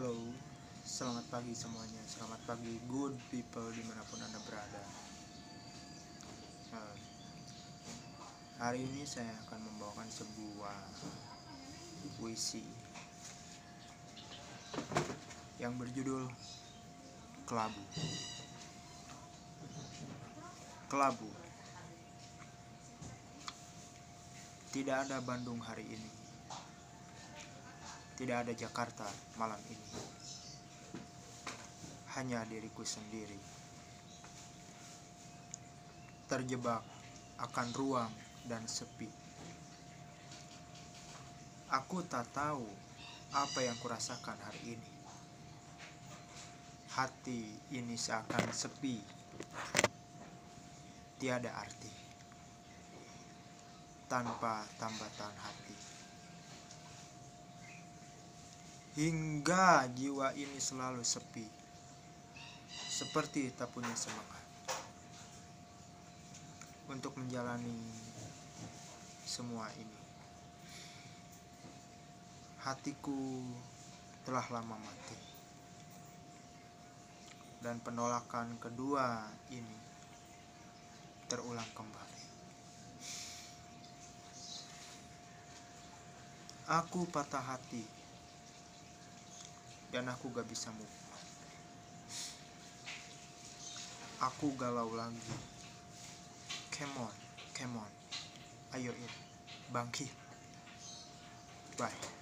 Halo, selamat pagi semuanya. Selamat pagi, good people di mana pun anda berada. Nah, hari ini saya akan membawakan sebuah puisi yang berjudul Kelabu. Kelabu. Tidak ada Bandung hari ini. Tidak ada Jakarta malam ini. Hanya diriku sendiri. Terjebak akan ruang dan sepi. Aku tak tahu apa yang kurasakan hari ini. Hati ini seakan sepi. Tiada arti. Tanpa tambatan hati. Hingga jiwa ini selalu sepi, seperti tak punya semangat untuk menjalani semua ini. Hatiku telah lama mati, dan penolakan kedua ini terulang kembali. Aku patah hati dan aku gak bisa move on. Aku galau lagi. Come on, come on. Ayo ini, bangkit. Bye.